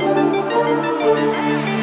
Música